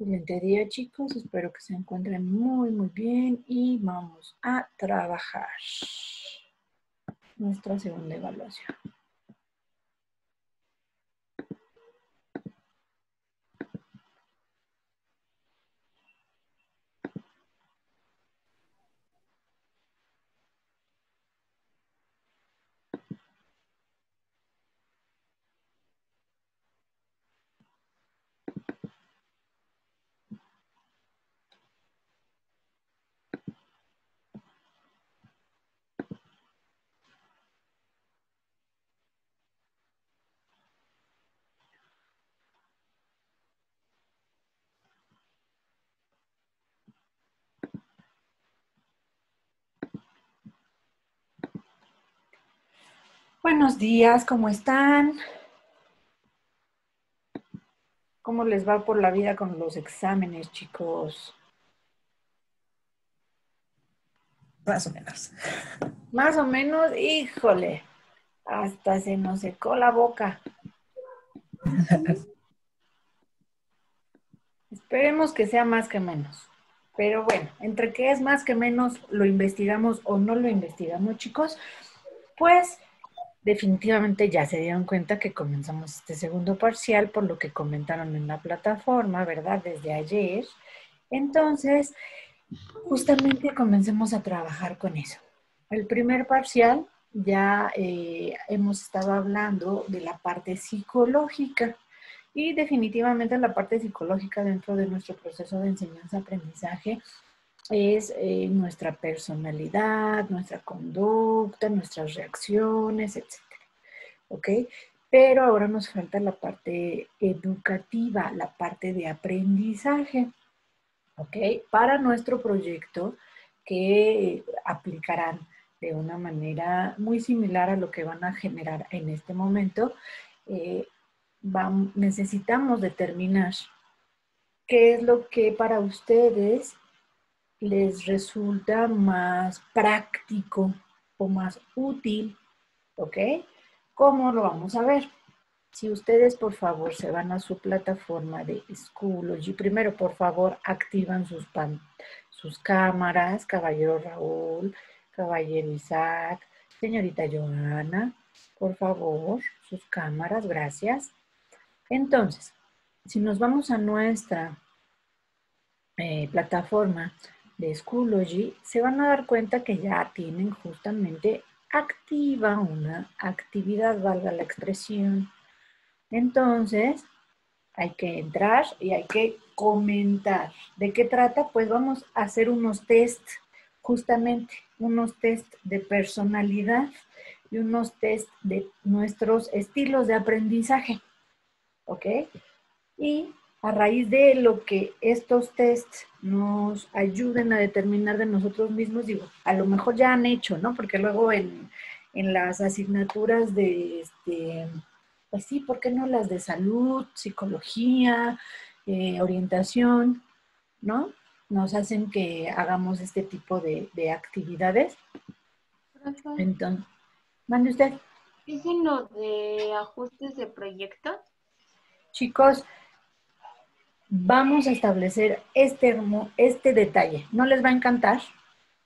Excelente día chicos, espero que se encuentren muy muy bien y vamos a trabajar nuestra segunda evaluación. Buenos días, ¿cómo están? ¿Cómo les va por la vida con los exámenes, chicos? Más o menos. Más o menos, híjole, hasta se nos secó la boca. Esperemos que sea más que menos. Pero bueno, entre que es más que menos, lo investigamos o no lo investigamos, chicos, pues definitivamente ya se dieron cuenta que comenzamos este segundo parcial por lo que comentaron en la plataforma, ¿verdad? Desde ayer. Entonces, justamente comencemos a trabajar con eso. El primer parcial ya eh, hemos estado hablando de la parte psicológica y definitivamente la parte psicológica dentro de nuestro proceso de enseñanza-aprendizaje es eh, nuestra personalidad, nuestra conducta, nuestras reacciones, etc. ¿Ok? Pero ahora nos falta la parte educativa, la parte de aprendizaje. ¿Ok? Para nuestro proyecto que aplicarán de una manera muy similar a lo que van a generar en este momento, eh, necesitamos determinar qué es lo que para ustedes les resulta más práctico o más útil, ¿ok? ¿Cómo lo vamos a ver? Si ustedes, por favor, se van a su plataforma de Schoology, primero, por favor, activan sus, cámaras, caballero Raúl, caballero Isaac, señorita Joana, por favor, sus cámaras, gracias. Entonces, si nos vamos a nuestra eh, plataforma de Schoology, se van a dar cuenta que ya tienen justamente activa una actividad, valga la expresión. Entonces, hay que entrar y hay que comentar. ¿De qué trata? Pues vamos a hacer unos test, justamente, unos test de personalidad y unos test de nuestros estilos de aprendizaje. ¿Ok? Y a raíz de lo que estos tests nos ayuden a determinar de nosotros mismos, digo, a lo mejor ya han hecho, ¿no? Porque luego en, las asignaturas de, este, pues sí, ¿por qué no las de salud, psicología, eh, orientación, ¿no? Nos hacen que hagamos este tipo de, de actividades. Entonces, mande usted. ¿Es en lo de ajustes de proyectos? Chicos, vamos a establecer este, este detalle. No les va a encantar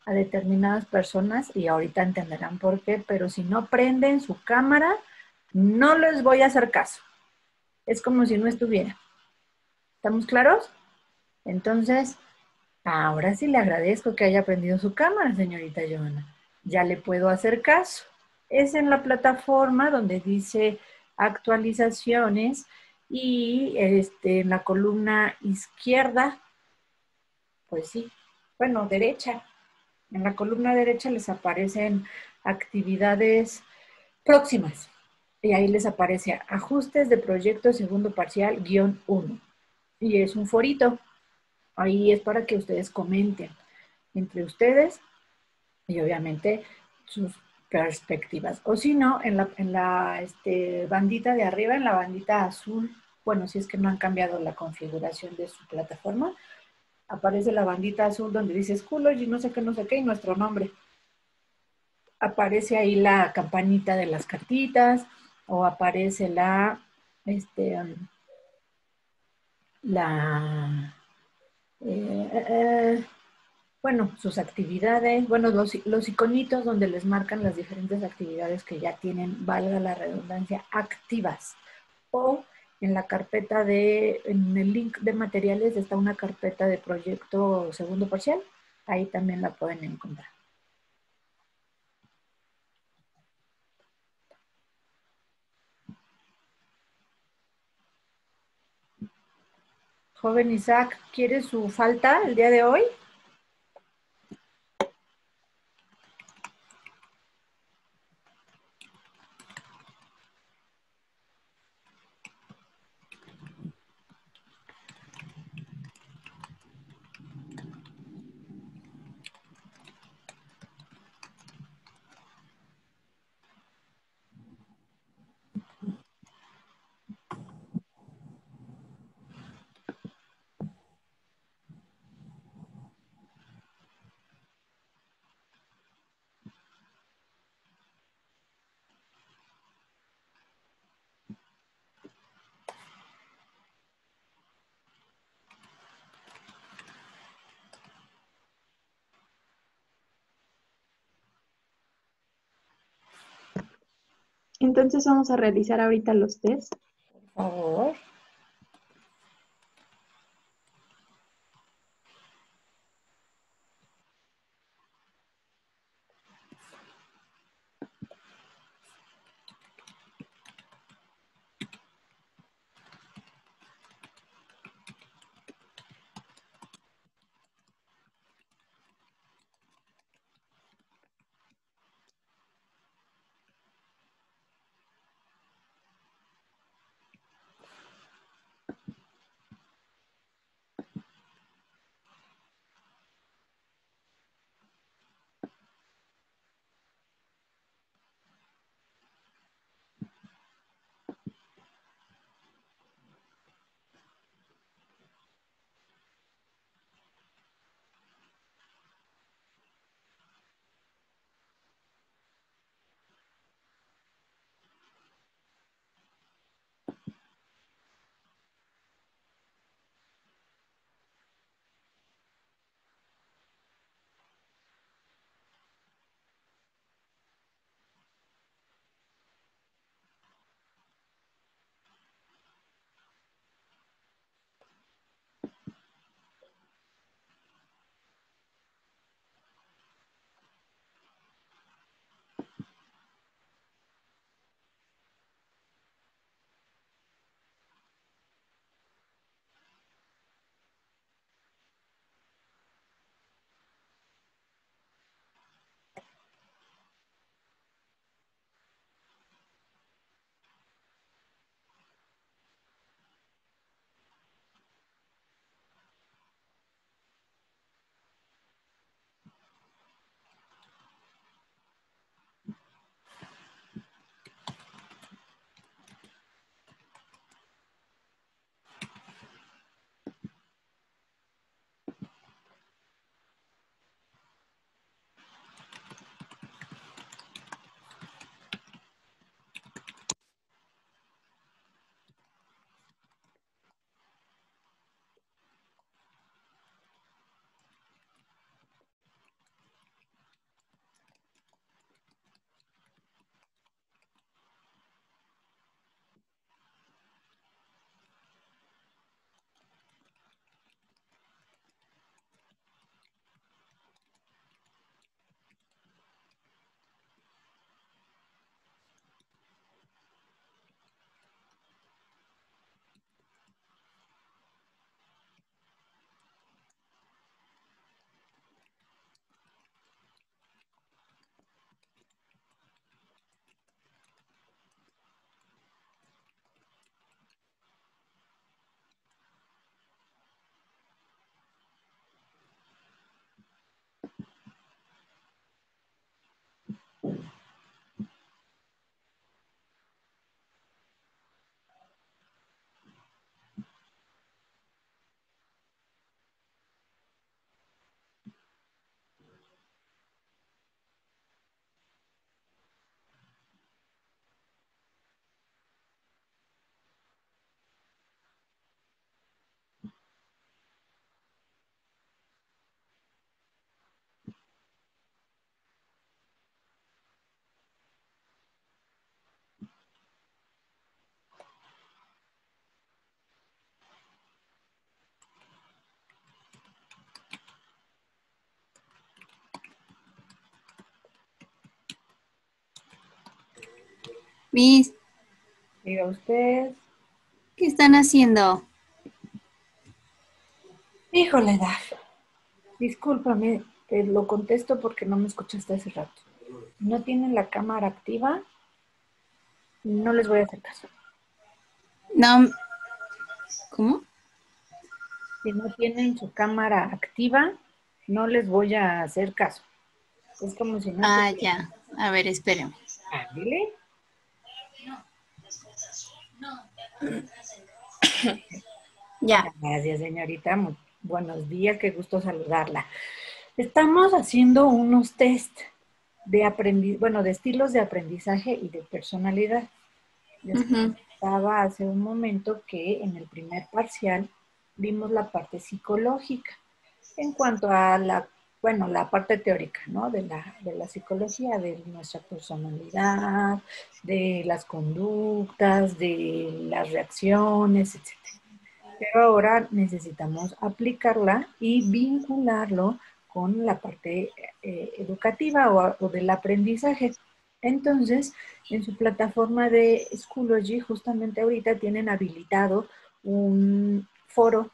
a determinadas personas y ahorita entenderán por qué, pero si no prenden su cámara, no les voy a hacer caso. Es como si no estuviera. ¿Estamos claros? Entonces, ahora sí le agradezco que haya prendido su cámara, señorita Joana. Ya le puedo hacer caso. Es en la plataforma donde dice actualizaciones y este, en la columna izquierda, pues sí, bueno, derecha. En la columna derecha les aparecen actividades próximas. Y ahí les aparece ajustes de proyecto segundo parcial guion 1. Y es un forito. Ahí es para que ustedes comenten entre ustedes y obviamente sus perspectivas. O si no, en la, en la este, bandita de arriba, en la bandita azul bueno, si es que no han cambiado la configuración de su plataforma, aparece la bandita azul donde dice Schoology, no sé qué, no sé qué, y nuestro nombre. Aparece ahí la campanita de las cartitas, o aparece la, este, um, la, eh, eh, bueno, sus actividades, bueno, los, iconitos donde les marcan las diferentes actividades que ya tienen, valga la redundancia, activas. O en la carpeta de, en el link de materiales está una carpeta de proyecto segundo parcial, ahí también la pueden encontrar. Joven Isaac, ¿quiere su falta el día de hoy? Entonces vamos a realizar ahorita los test. Por favor. Miss, Diga usted. ¿qué están haciendo? Híjole, Daf. Discúlpame, te lo contesto porque no me escuchaste hace rato. No tienen la cámara activa. No les voy a hacer caso. No. ¿Cómo? Si no tienen su cámara activa, no les voy a hacer caso. Es como si no. Ah, ya. A ver, espérenme. Ándele. Ya. Gracias, señorita. Buenos días, qué gusto saludarla. Estamos haciendo unos test de aprendi bueno, de estilos de aprendizaje y de personalidad. Les comentaba hace un momento que en el primer parcial vimos la parte psicológica en cuanto a la, bueno, la parte teórica, ¿no? De la, de la psicología, de nuestra personalidad, de las conductas, de las reacciones, etc. Pero ahora necesitamos aplicarla y vincularlo con la parte eh, educativa o, o del aprendizaje. Entonces, en su plataforma de Schoology, justamente ahorita tienen habilitado un foro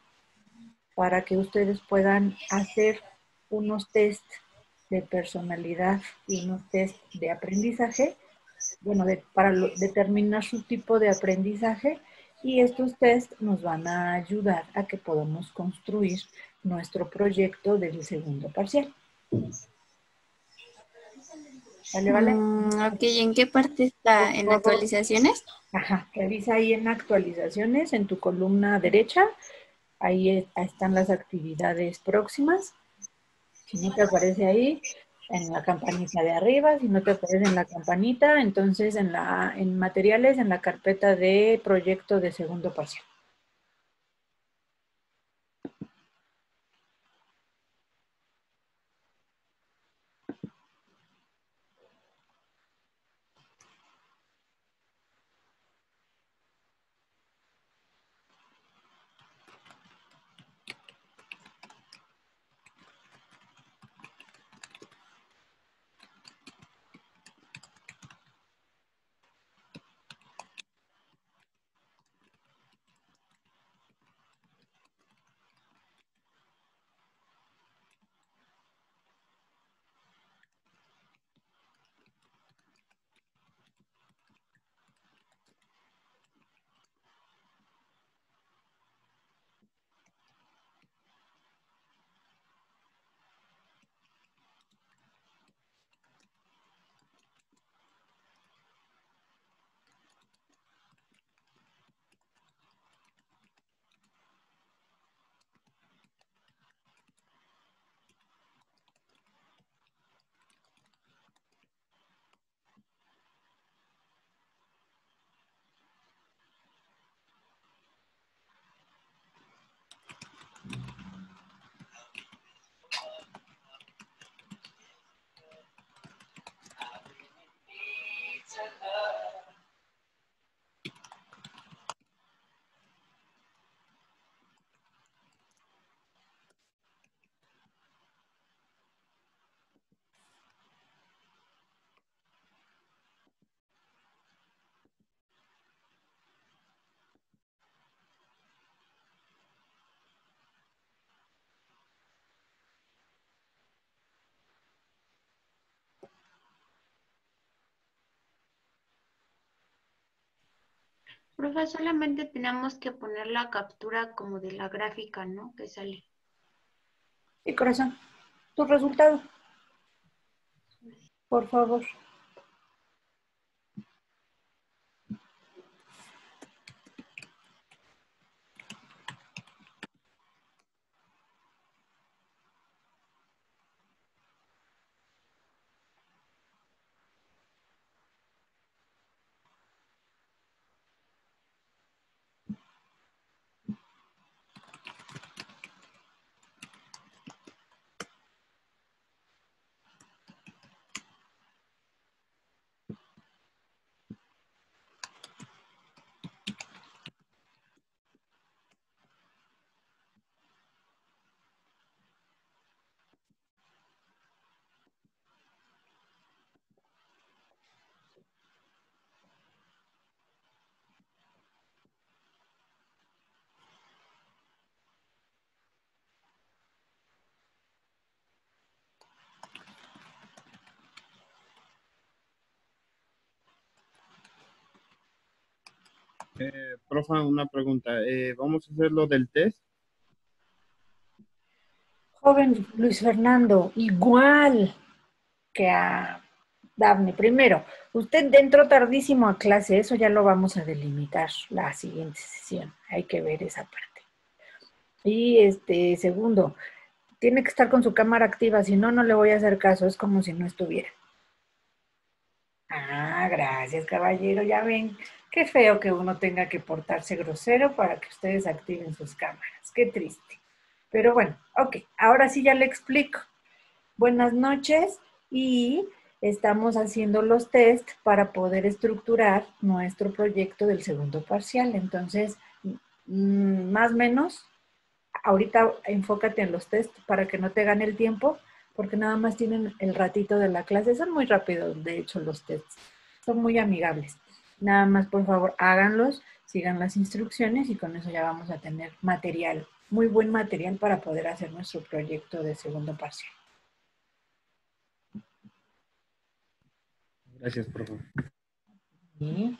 para que ustedes puedan hacer unos test de personalidad y unos test de aprendizaje, bueno, de- para lo- determinar su tipo de aprendizaje y estos test nos van a ayudar a que podamos construir nuestro proyecto del segundo parcial. ¿Vale, vale? Mm, ok, ¿en qué parte está? ¿En actualizaciones? Ajá, revisa ahí en actualizaciones, en tu columna derecha, ahí están las actividades próximas. Si no te aparece ahí, en la campanita de arriba, si no te aparece en la campanita, entonces en la en materiales, en la carpeta de proyecto de segundo parcial. Uh, Profe, solamente tenemos que poner la captura como de la gráfica, ¿no? Que sale. Sí, corazón, tu resultado. Por favor. Eh, profe, una pregunta. Eh, ¿Vamos a hacer lo del test? Joven Luis Fernando, igual que a Daphne. Primero, usted entró tardísimo a clase, eso ya lo vamos a delimitar la siguiente sesión. Hay que ver esa parte. Y este, segundo, tiene que estar con su cámara activa, si no, no le voy a hacer caso, es como si no estuviera. Ah, gracias, caballero. Ya ven, qué feo que uno tenga que portarse grosero para que ustedes activen sus cámaras. Qué triste. Pero bueno, ok, ahora sí ya le explico. Buenas noches y estamos haciendo los test para poder estructurar nuestro proyecto del segundo parcial. Entonces, mm, más o menos, ahorita enfócate en los test para que no te gane el tiempo, porque nada más tienen el ratito de la clase. Son muy rápidos, de hecho, los tests. Son muy amigables. Nada más, por favor, háganlos, sigan las instrucciones y con eso ya vamos a tener material, muy buen material para poder hacer nuestro proyecto de segundo parcial. Gracias, profe. Sí.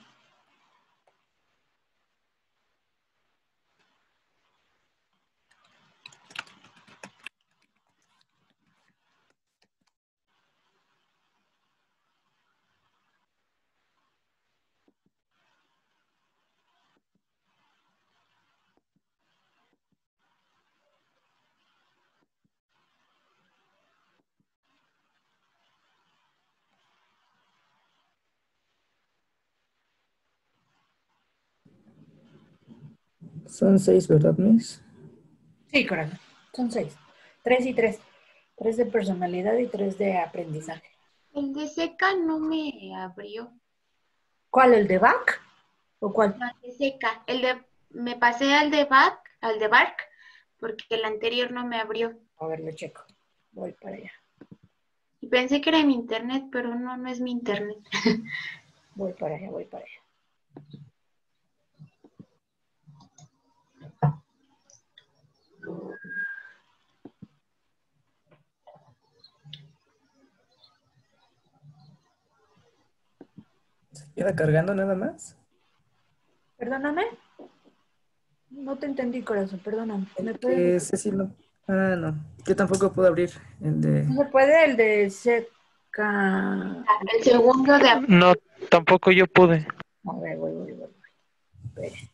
Son seis, ¿verdad, Miss? Sí, corazón. Son seis. Tres y tres. Tres de personalidad y tres de aprendizaje. El de seca no me abrió. ¿Cuál? ¿El de back? ¿O cuál? No, el de seca. El de, me pasé al de back, al de bark, porque el anterior no me abrió. A ver, lo checo. Voy para allá. Y pensé que era mi internet, pero no, no es mi internet. Voy para allá, voy para allá. ¿Se queda cargando nada más? Perdóname. No te entendí, corazón, perdóname. ¿Me puedes- Ceci no. Ah, no. Yo tampoco puedo abrir el de. ¿No se puede el de seca? El segundo de No, tampoco yo pude. A ver, voy, voy, voy. Espere.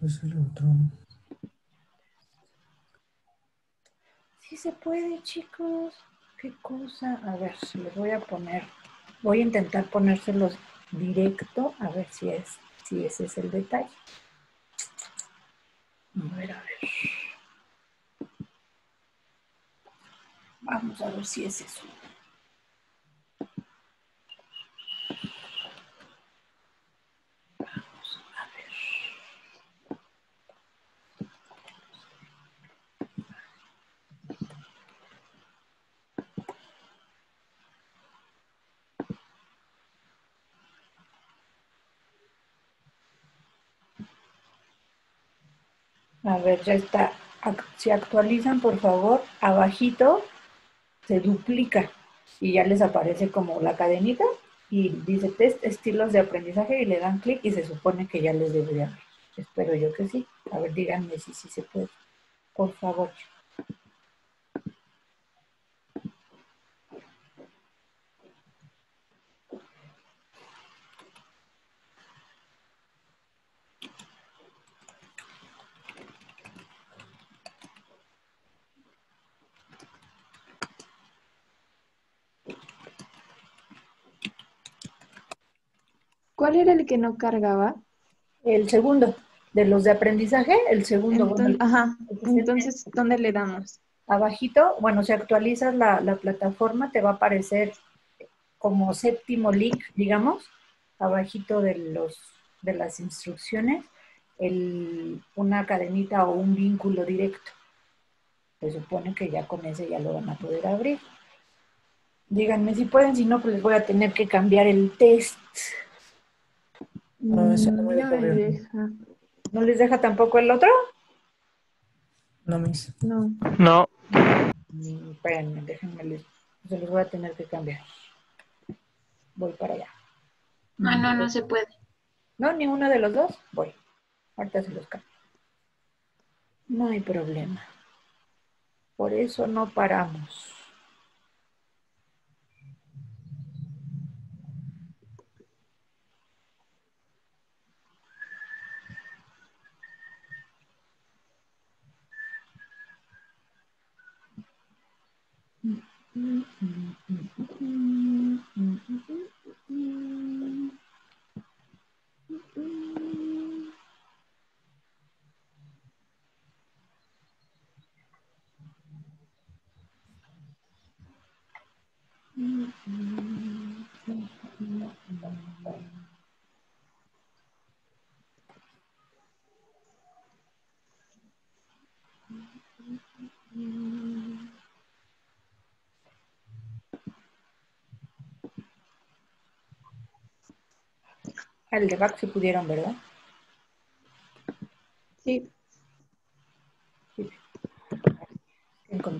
Pues el otro. Sí se puede, chicos. Qué cosa. A ver, se los voy a poner. Voy a intentar ponérselos directo a ver si es, si ese es el detalle. A ver, a ver. Vamos a ver si es eso. A ver, ya está. Si actualizan, por favor, abajito se duplica y ya les aparece como la cadenita y dice test estilos de aprendizaje y le dan clic y se supone que ya les debería. Espero yo que sí. A ver, díganme si sí se puede. Por favor. ¿Cuál era el que no cargaba? El segundo, de los de aprendizaje, el segundo. bueno, Entonces, ajá, entonces, ¿dónde le damos? Abajito, bueno, si actualizas la, la plataforma, te va a aparecer como séptimo link, digamos, abajito de, los, de las instrucciones, el- una cadenita o un vínculo directo. Se supone que ya con ese ya lo van a poder abrir. Díganme si pueden, si no, pues les voy a tener que cambiar el test. No, no me Mm, deja me ver. deja. ¿No les deja tampoco el otro? No, Miss. No. No, Mm, Espérenme, déjenme, les, se los voy a tener que cambiar. Voy para allá. Ah, no, no se puede. ¿No? ¿Ni uno de los dos? Voy. Ahorita se los cambio. No hay problema. Por eso no paramos. Mm-hmm. El de back si pudieron, ¿verdad? Sí. Tengo,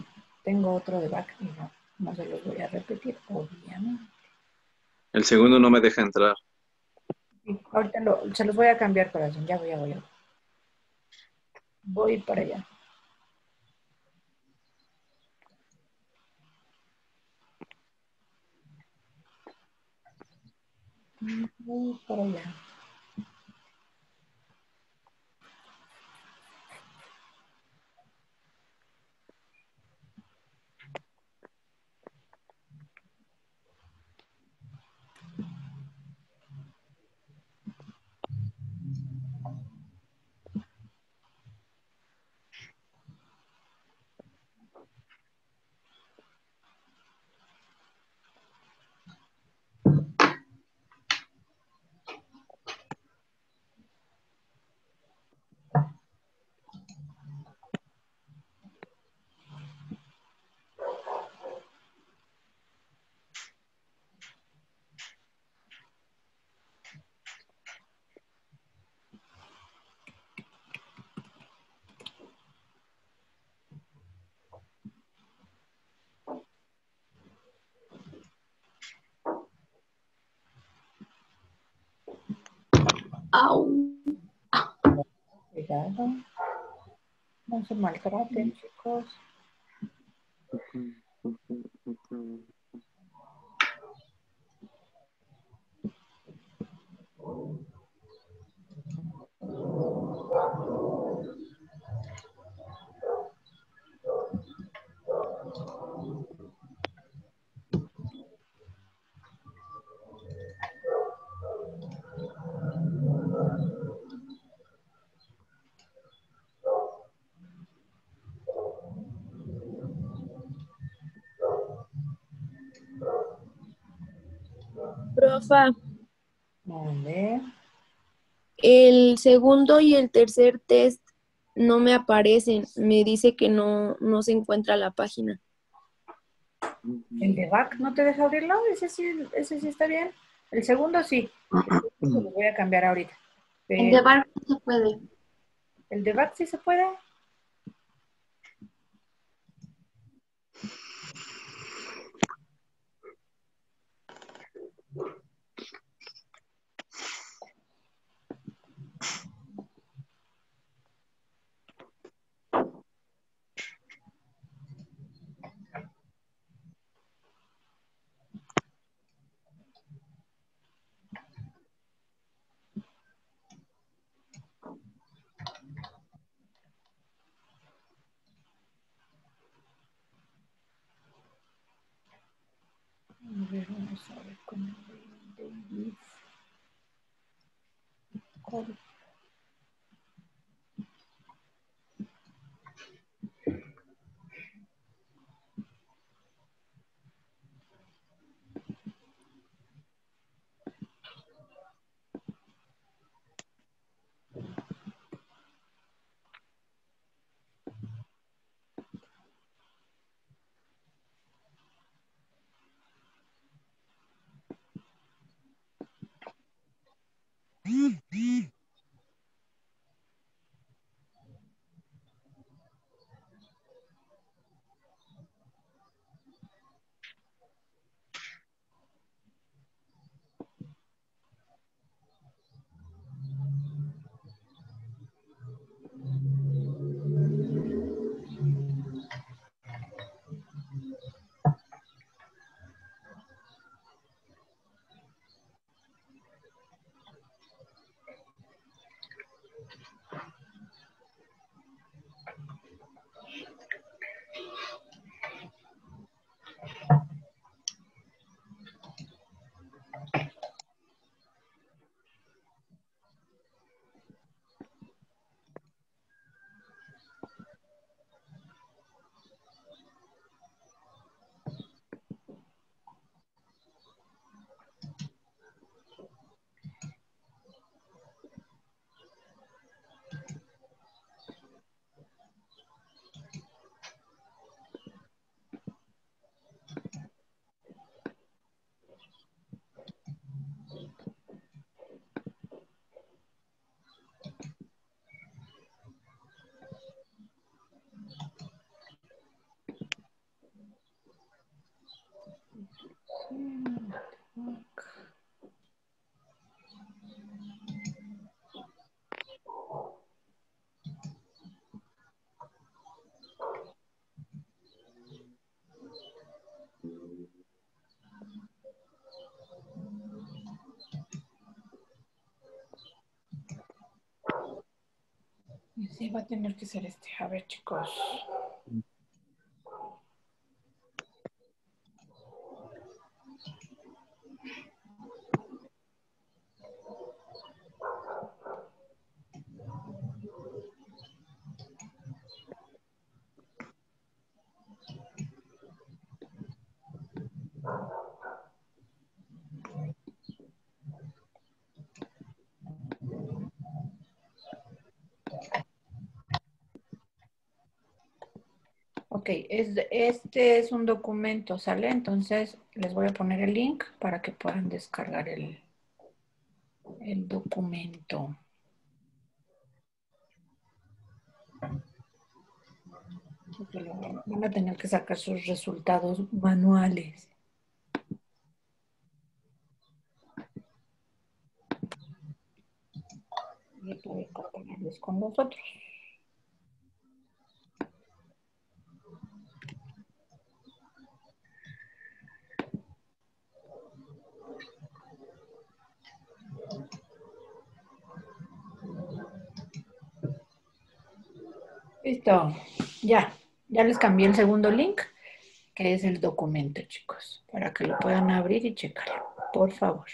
tengo otro de back y no, no se los voy a repetir, obviamente. El segundo no me deja entrar. Sí, ahorita lo- se los voy a cambiar, corazón. Ya voy, ya voy. ya voy. Voy para allá. Voy para allá. Au. Cuidado. No se maltraten, chicos. Vale. el segundo y el tercer test no me aparecen. Me dice que no, no se encuentra la página. El de back no te deja abrirlo, ese sí, ese sí está bien. El segundo sí. Lo voy a cambiar ahorita. El de bar no se puede. el de back sí se puede. A ver, vamos a ver con el de Sí, va a tener que ser este. A ver, chicos. Ok, es, este es un documento, ¿sale? Entonces les voy a poner el link para que puedan descargar el, el documento. Van a tener que sacar sus resultados manuales. Y poder compararlos con los otros. Listo, ya, ya les cambié el segundo link, que es el documento, chicos, para que lo puedan abrir y checar, por favor.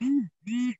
Bibi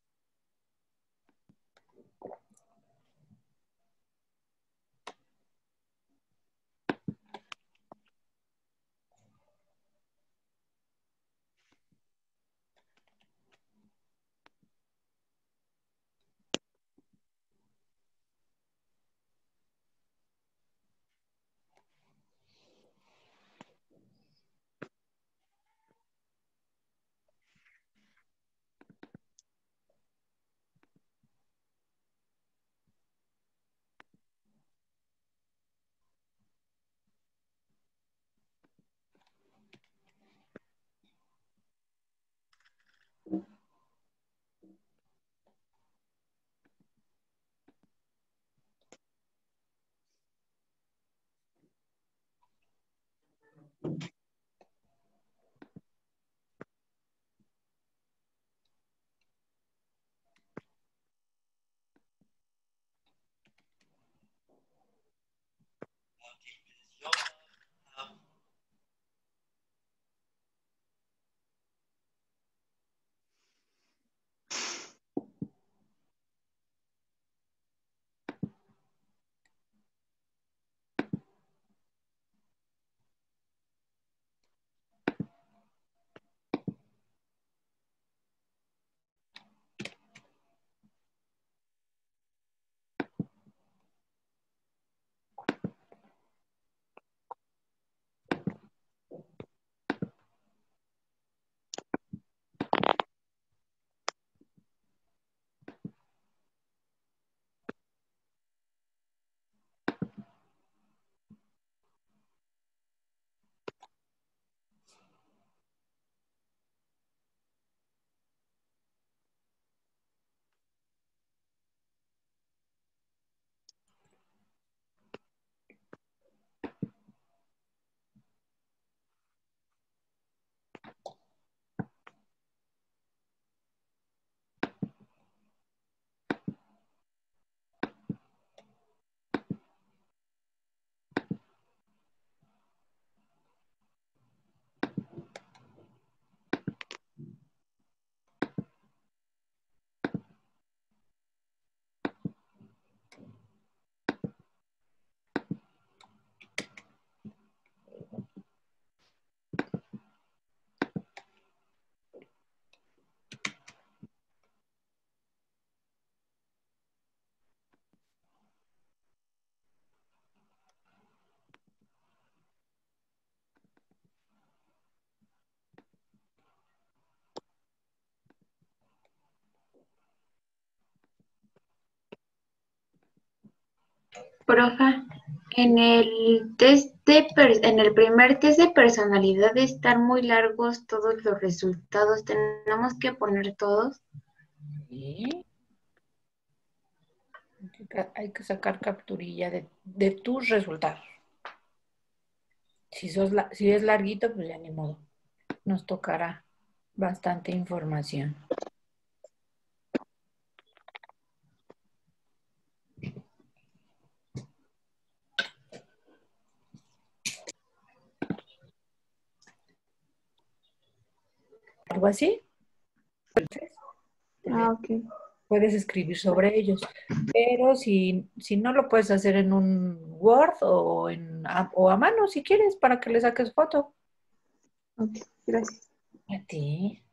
Profa, en el test de en el primer test de personalidad de estar muy largos todos los resultados, tenemos que poner todos. Sí. Hay que sacar capturilla de, de tus resultados. Si, sos si es larguito, pues ya ni modo. Nos tocará bastante información. ¿Algo así? Entonces, Ah, puedes escribir sobre ellos. Pero si, si no lo puedes hacer en un Word o, en, a, o a mano, si quieres, para que le saques foto. Ok, gracias. A ti.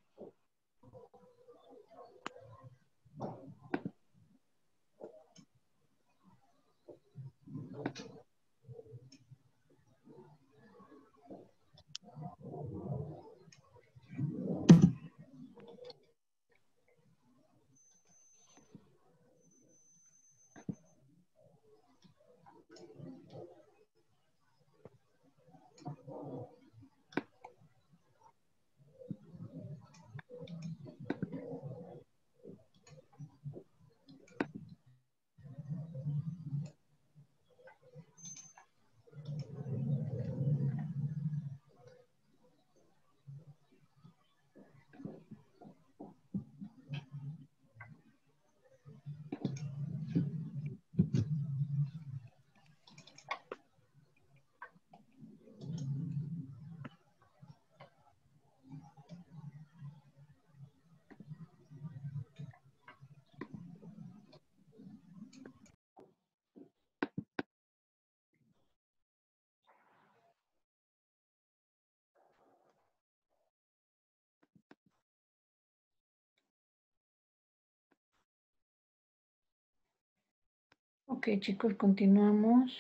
Ok, chicos, continuamos.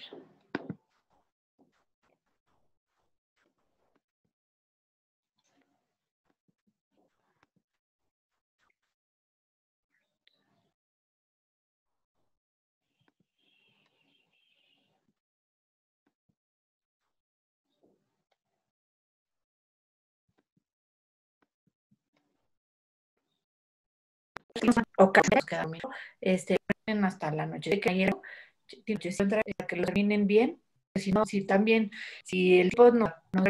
Hasta la noche de que que lo terminen bien, si no, si también, si el tipo no, no